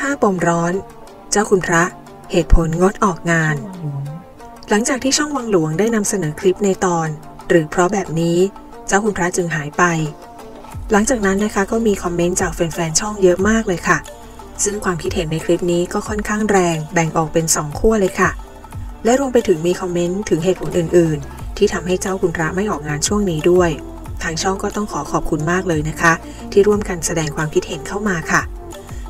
ห้าปมร้อน เจ้าคุณพระ เหตุผลงดออกงาน หลังจากที่ช่องวังหลวงได้นำเสนอคลิปในตอน หรือเพราะแบบนี้เจ้าคุณพระจึงหายไป หลังจากนั้นนะคะก็มีคอมเมนต์จากแฟนๆช่องเยอะมากเลยค่ะ ซึ่งความคิดเห็นในคลิปนี้ก็ค่อนข้างแรงแบ่งออกเป็นสองขั้วเลยค่ะ และรวมไปถึงมีคอมเมนต์ถึงเหตุผลอื่น ๆ ที่ทำให้เจ้าคุณพระไม่ออกงานช่วงนี้ด้วย ทางช่องก็ต้องขอขอบคุณมากเลยนะคะ ที่ร่วมกันแสดงความคิดเห็นเข้ามาค่ะ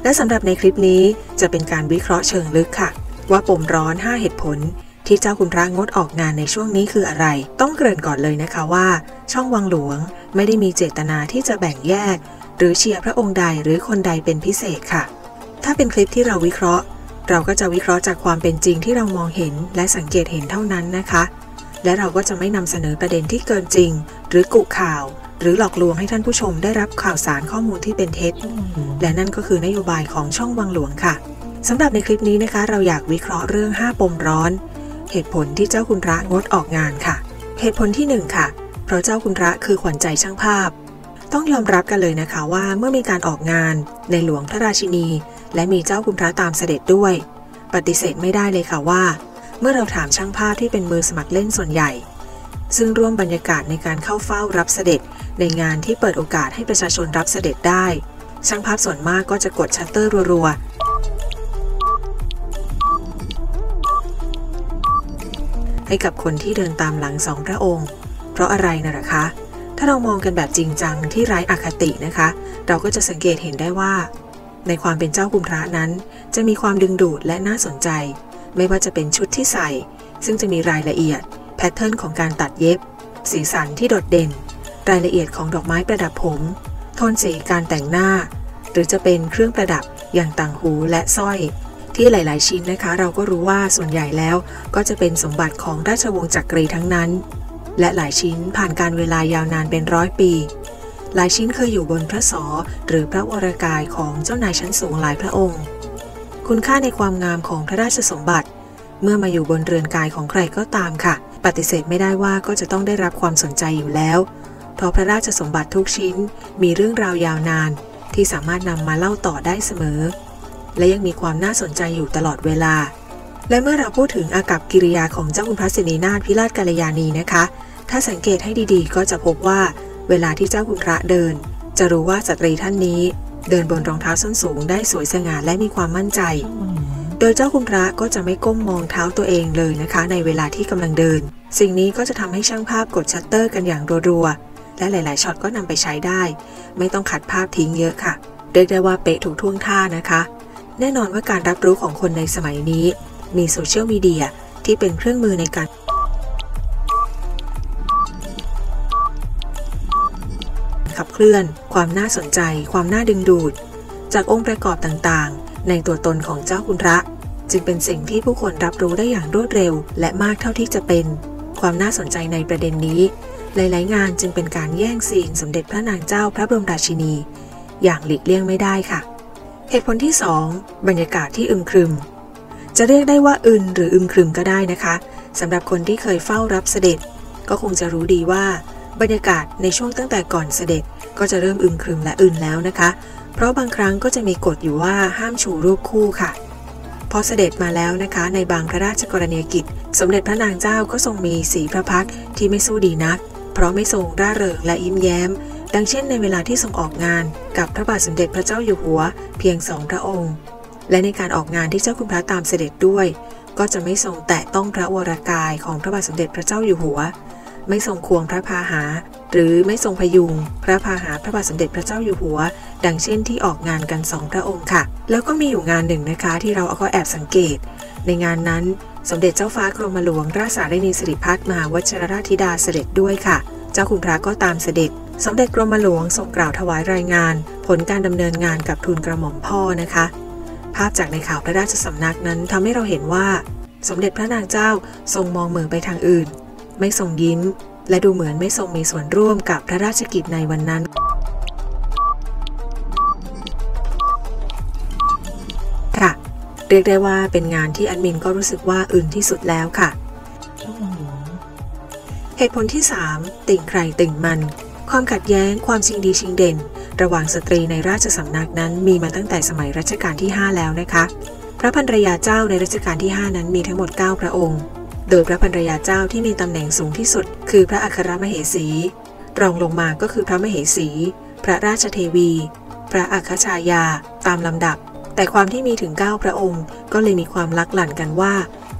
และสำหรับในคลิปนี้จะเป็นการวิเคราะห์เชิงลึกค่ะ ว่าปมร้อน 5 เหตุผล ที่เจ้าคุณพระงดออกงานในช่วงนี้คืออะไร ต้องเกริ่นก่อนเลยนะคะว่า ช่องวังหลวงไม่ได้มีเจตนาที่จะแบ่งแยก หรือเชียร์พระองค์ใดหรือคนใดเป็นพิเศษค่ะ ถ้าเป็นคลิปที่เราวิเคราะห์ เราก็จะวิเคราะห์จากความเป็นจริงที่เรามองเห็นและสังเกตเห็นเท่านั้นนะคะ และเราก็จะไม่นำเสนอประเด็นที่เกินจริง หรือกุข่าว หรือหลอกลวงให้ท่านผู้ชมได้รับข่าวสารข้อมูลที่เป็นเท็จ และนั่นก็คือนโยบายของช่องวังหลวงค่ะสำหรับในคลิปนี้นะคะ เราอยากวิเคราะห์เรื่อง 5 ปมร้อน เหตุผลที่เจ้าคุณพระงดออกงานค่ะ เหตุผลที่ 1 ค่ะ เพราะเจ้าคุณพระคือขวัญใจช่างภาพ ต้องยอมรับกันเลยนะคะว่าเมื่อมีการออกงาน ในหลวงพระราชินี และมีเจ้าคุณพระตามเสด็จด้วย ปฏิเสธไม่ได้เลยค่ะว่า เมื่อเราถามช่างภาพที่เป็นมือสมัครเล่นส่วนใหญ่ ซึ่งร่วมบรรยากาศในการเข้าเฝ้ารับเสด็จ ในงานที่เปิดโอกาสให้ประชาชนรับเสด็จได้ ช่างภาพส่วนมากก็จะกดชัตเตอร์รัวๆ ให้กับคนที่เดินตามหลังสองพระองค์ เพราะอะไรนะคะ ถ้าเรามองกันแบบจริงจังที่ไร้อคตินะคะ เราก็จะสังเกตเห็นได้ว่า ในความเป็นเจ้าคุณพระนั้น จะมีความดึงดูดและน่าสนใจ ไม่ว่าจะเป็นชุดที่ใส่ ซึ่งจะมีรายละเอียด แพทเทิร์นของการตัดเย็บ สีสันที่โดดเด่น รายละเอียดของดอกไม้ประดับผม โทนสีการแต่งหน้า หรือจะเป็นเครื่องประดับอย่างต่างหูและสร้อย ที่หลาย ๆ ชิ้นนะคะ เราก็รู้ว่าส่วนใหญ่แล้วก็จะเป็นสมบัติของราชวงศ์จักรีทั้งนั้น และหลายชิ้นผ่านการเวลายาวนานเป็นร้อยปี หลายชิ้นเคยอยู่บนพระศอหรือพระวรากายของเจ้านายชั้นสูงหลายพระองค์ คุณค่าในความงามของพระราชสมบัติ เมื่อมาอยู่บนเรือนกายของใครก็ตามค่ะ ปฏิเสธไม่ได้ว่าก็จะต้องได้รับความสนใจอยู่แล้ว เพราะพระราชสมบัติทุกชิ้น มีเรื่องราวยาวนาน ที่สามารถนำมาเล่าต่อได้เสมอ และยังมีความน่าสนใจอยู่ตลอดเวลา และเมื่อเราพูดถึงอากับกิริยาของเจ้าคุณพระสินีนาถพิราชกัลยาณีนะคะ ถ้าสังเกตให้ดีๆ ก็จะพบว่า เวลาที่เจ้าคุณพระเดิน จะรู้ว่าสตรีท่านนี้ เดินบนรองเท้าส้นสูงได้สวยสง่าและมีความมั่นใจ โดยเจ้าคุณพระก็จะไม่ก้มมองเท้าตัวเองเลยนะคะ ในเวลาที่กำลังเดิน สิ่งนี้ก็จะทำให้ช่างภาพกดชัตเตอร์กันอย่างรัวๆ และหลาย ๆ ช็อตก็นำไปใช้ได้ ไม่ต้องคัดภาพทิ้งเยอะค่ะเรียกได้ว่าเป๊ะถูกท่วงท่านะคะ แน่นอนว่าการรับรู้ของคนในสมัยนี้ มีโซเชียลมีเดียที่เป็นเครื่องมือในการ ขับเคลื่อน ความน่าสนใจ ความน่าดึงดูด จากองค์ประกอบต่างๆ ในตัวตนของเจ้าคุณพระ จึงเป็นสิ่งที่ผู้คนรับรู้ได้อย่างรวดเร็ว และมากเท่าที่จะเป็น ความน่าสนใจในประเด็นนี้ หลายๆ งานจึงเป็นการแย่งซีนสมเด็จพระนางเจ้าพระบรมราชินี อย่างหลีกเลี่ยงไม่ได้ค่ะ เหตุผลที่ 2 บรรยากาศที่อึมครึม จะเรียกได้ว่าอึนหรืออึมครึมก็ได้นะคะสำหรับคนที่เคยเฝ้ารับเสด็จ ก็คงจะรู้ดีว่า บรรยากาศในช่วงตั้งแต่ก่อนเสด็จก็จะเริ่มอึมครึมและอึนแล้วนะคะ เพราะบางครั้งก็จะมีกฎอยู่ว่าห้ามชูรูปคู่ค่ะ พอเสด็จมาแล้วนะคะ ในบางพระราชกรณียกิจ สมเด็จพระนางเจ้าก็ทรงมีสีพระพักที่ไม่สู้ดีนัก เพราะไม่ทรงร่าเริงและยิ้มแย้ม ดังเช่นในเวลาที่ทรงออกงาน กับพระบาทสมเด็จพระเจ้าอยู่หัว เพียงสองพระองค์ และในการออกงานที่เจ้าคุณพระตามเสด็จด้วย ก็จะไม่ทรงแตะต้องพระวรากายของพระบาทสมเด็จพระเจ้าอยู่หัว ไม่ทรงควงพระพาหา หรือไม่ทรงพยุงพระพาหาพระบาทสมเด็จพระเจ้าอยู่หัว ดังเช่นที่ออกงานกันสองพระองค์ค่ะ แล้วก็มีอยู่งานหนึ่งนะคะที่เราก็แอบสังเกต ในงานนั้นสมเด็จเจ้าฟ้ากรมหลวง ราชสารินีสิริพัฒน์มหาวชิรราชธิดาเสด็จด้วยค่ะ เจ้าคุณพระก็ตามเสด็จ สมเด็จกรมหลวงทรงกล่าวถวายรายงาน ผลการดำเนินงานกับทูลกระหม่อมพ่อนะคะ ภาพจากในข่าวพระราชสำนักนั้นทำให้เราเห็นว่า สมเด็จพระนางเจ้าทรงมองเหมือไปทางอื่น ไม่ทรงยิ้ม และดูเหมือนไม่ทรงมีส่วนร่วมกับพระราชกิจในวันนั้นค่ะ เรียกได้ว่าเป็นงานที่แอดมินก็รู้สึกว่าอื่นที่สุดแล้วค่ะ เหตุผลที่ 3 ติ่งใครติ่งมัน ความขัดแย้งความชิงดีชิงเด่น ระหว่างสตรีในราชสำนักนั้นมีมาตั้งแต่สมัยรัชกาลที่ 5 แล้วนะคะ พระภรรยาเจ้าในรัชกาลที่ 5 นั้นมีทั้งหมด 9 พระองค์ โดยพระภรรยาเจ้าที่มีตำแหน่งสูงที่สุด คือพระอัครมเหสี รองลงมาก็คือพระมเหสี พระราชเทวี พระอัคชายา ตามลำดับ แต่ความที่มีถึง 9 พระองค์ ก็เลยมีความลักหลั่นกันว่า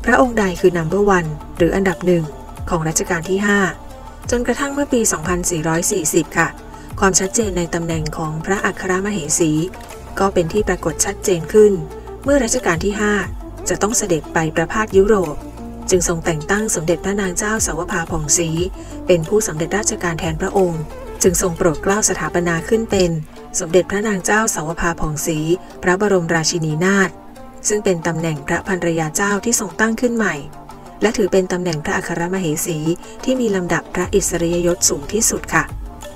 พระองค์ใดคือ number one หรืออันดับหนึ่งของรัชกาลที่ 5 จนกระทั่งเมื่อปี 2440 ค่ะ ความชัดเจนในตำแหน่งของพระอัครมเหสี ก็เป็นที่ปรากฏชัดเจนขึ้น เมื่อรัชกาลที่ 5 จะต้องเสด็จไปประพาสยุโรป จึงทรงแต่งตั้งสมเด็จพระนางเจ้าสาวภาผ่องศรีเป็นผู้สำเร็จราชการแทนพระองค์ จึงทรงโปรดเกล้าสถาปนาขึ้นเป็น สมเด็จพระนางเจ้าสาวภาผ่องศรีพระบรมราชินีนาถซึ่งเป็นตำแหน่งพระภรรยาเจ้าที่ทรงตั้งขึ้นใหม่ และถือเป็นตำแหน่งพระอัครมเหสีที่มีลำดับพระอิสริยยศสูงที่สุดค่ะ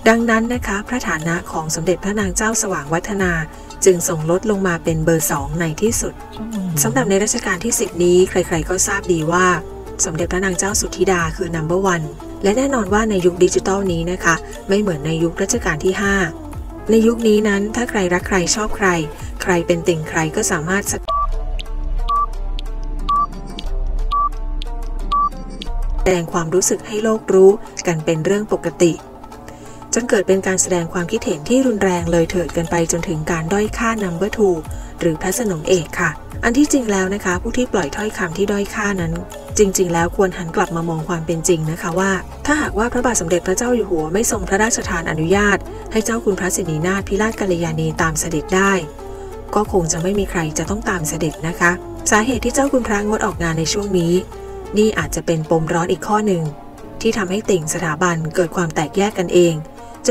ดังนั้นนะคะ พระฐานะของสมเด็จพระนางเจ้าสว่างวัฒนา จึงส่งลดลงมาเป็นเบอร์สองในที่สุดสำหรับในรัชกาลที่ 10 นี้ใครๆก็ทราบดีว่า สมเด็จพระนางเจ้าสุธิดาคือ number one และแน่นอนว่าในยุคดิจิตอลนี้นะคะ ไม่เหมือนในยุครัชกาลที่ 5 ในยุคนี้นั้นถ้าใครรักใครชอบใคร ใครเป็นติ่งใครก็สามารถแสดงความรู้สึกให้โลกรู้กันเป็นเรื่องปกติ จนเกิดเป็นการแสดงความคิดเห็นที่รุนแรงเลยเถิดกันไปจนถึงการด้อยค่าน number two หรือพระสนมเอกค่ะ อันที่จริงแล้วนะคะ ผู้ที่ปล่อยถ้อยคำที่ด้อยค่านั้น จริง ๆ แล้วควรหันกลับมามองความเป็นจริงนะคะว่า ถ้าหากว่าพระบาทสมเด็จพระเจ้าอยู่หัวไม่ทรงพระราชทานอนุญาต ให้เจ้าคุณพระสินีนาถพิราชกัลยาณีตามเสด็จได้ ก็คงจะไม่มีใครจะต้องตามเสด็จนะคะ สาเหตุที่เจ้าคุณพระงดออกงานในช่วงนี้ นี่อาจจะเป็นปมร้อนอีกข้อหนึ่งที่ทำให้ติ่งสถาบันเกิดความแตกแยกกันเอง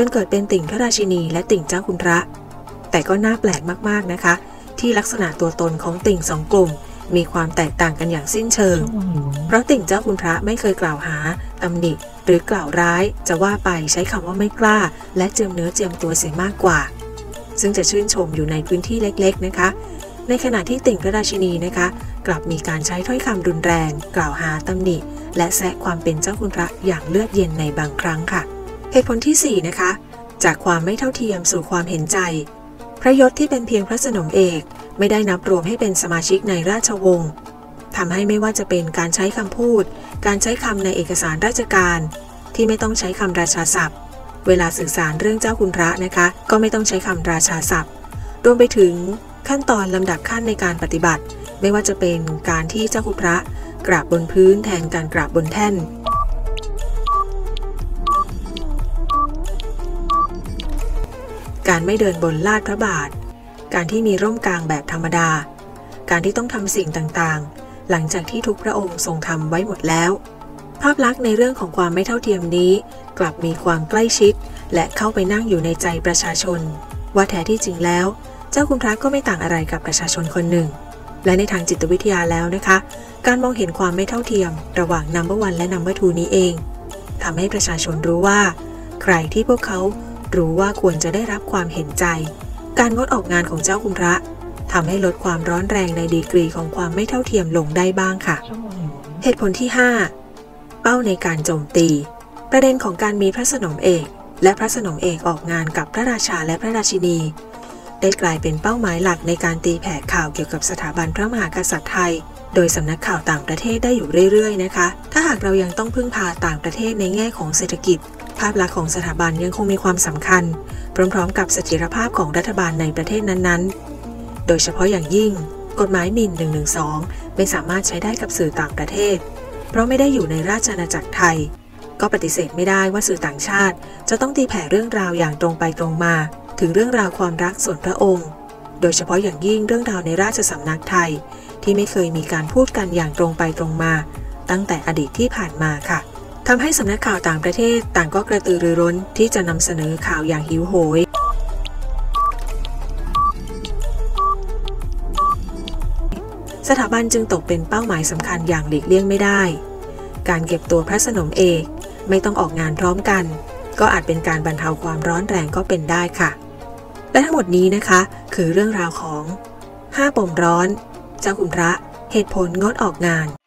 จนเกิดเป็นติ่งพระราชินีและติ่งเจ้าคุณพระ แต่ก็น่าแปลกมากๆนะคะ ที่ลักษณะตัวตนของติ่งสองกลุ่ม มีความแตกต่างกันอย่างสิ้นเชิง เพราะติ่งเจ้าคุณพระไม่เคยกล่าวหาตำหนิหรือกล่าวร้าย จะว่าไปใช้คำว่าไม่กล้า และเจียมเนื้อเจียมตัวเสียมากกว่า ซึ่งจะชื่นชมอยู่ในพื้นที่เล็ก ๆนะคะ ในขณะที่ติ่งพระราชินีนะคะ กลับมีการใช้ถ้อยคำรุนแรง กล่าวหาตำหนิ และแซะความเป็นเจ้าคุณพระอย่างเลือดเย็นในบางครั้งค่ะ เหตุผลที่ 4 นะคะ จากความไม่เท่าเทียมสู่ความเห็นใจ พระยศที่เป็นเพียงพระสนมเอกไม่ได้นับรวมให้เป็นสมาชิกในราชวงศ์ทำให้ไม่ว่าจะเป็นการใช้คำพูด การใช้คำในเอกสารราชการ ที่ไม่ต้องใช้คำราชาศัพท์ เวลาสื่อสารเรื่องเจ้าคุณพระนะคะ ก็ไม่ต้องใช้คำราชาศัพท์ รวมไปถึงขั้นตอนลำดับขั้นในการปฏิบัติ ไม่ว่าจะเป็นการที่เจ้าคุณพระกราบบนพื้นแทนการกราบบนแท่น การไม่เดินบนลาดพระบาท การที่มีร่มกลางแบบธรรมดา การที่ต้องทำสิ่งต่างๆ หลังจากที่ทุกพระองค์ทรงทำไว้หมดแล้ว ภาพลักษณ์ในเรื่องของความไม่เท่าเทียมนี้ กลับมีความใกล้ชิด และเข้าไปนั่งอยู่ในใจประชาชน ว่าแท้ที่จริงแล้ว เจ้าคุณพระก็ไม่ต่างอะไรกับประชาชนคนหนึ่ง และในทางจิตวิทยาแล้วนะคะ การมองเห็นความไม่เท่าเทียม ระหว่าง number one และ number two นี้เองทำให้ประชาชนรู้ว่า ใครที่พวกเขา รู้ว่าควรจะได้รับความเห็นใจ การงดออกงานของเจ้าคุณพระทำให้ลดความร้อนแรงในดีกรีของความไม่เท่าเทียมลงได้บ้างค่ะ เหตุผลที่ 5 เป้าในการโจมตี ประเด็นของการมีพระสนมเอก และพระสนมเอกออกงานกับพระราชาและพระราชินี ได้กลายเป็นเป้าหมายหลักในการตีแผ่ข่าวเกี่ยวกับสถาบันพระมหากษัตริย์ไทย โดยสำนักข่าวต่างประเทศได้อยู่เรื่อยๆนะคะ ถ้าหากเรายังต้องพึ่งพาต่างประเทศในแง่ของเศรษฐกิจ ภาพลักษณ์ของสถาบันยังคงมีความสำคัญ พร้อมๆ กับเสถียรภาพของรัฐบาลในประเทศนั้นๆ โดยเฉพาะอย่างยิ่ง กฎหมายหมิ่น 112 ไม่สามารถใช้ได้กับสื่อต่างประเทศ เพราะไม่ได้อยู่ในราชอาณาจักรไทย ก็ปฏิเสธไม่ได้ว่าสื่อต่างชาติ จะต้องตีแผ่เรื่องราวอย่างตรงไปตรงมา ถึงเรื่องราวความรักส่วนพระองค์ โดยเฉพาะอย่างยิ่งเรื่องราวในราชสำนักไทย ที่ไม่เคยมีการพูดกันอย่างตรงไปตรงมา ตั้งแต่อดีตที่ผ่านมาค่ะ ทำให้สำนักข่าวต่างประเทศต่างก็กระตือรือร้นที่จะนำเสนอข่าวอย่างหิวโหย สถาบันจึงตกเป็นเป้าหมายสำคัญอย่างหลีกเลี่ยงไม่ได้ การเก็บตัวพระสนมเอกไม่ต้องออกงานพร้อมกัน ก็อาจเป็นการบรรเทาความร้อนแรงก็เป็นได้ค่ะ และทั้งหมดนี้นะคะ คือเรื่องราวของ 5ปมร้อน เจ้าคุณพระ เหตุผลงดออกงาน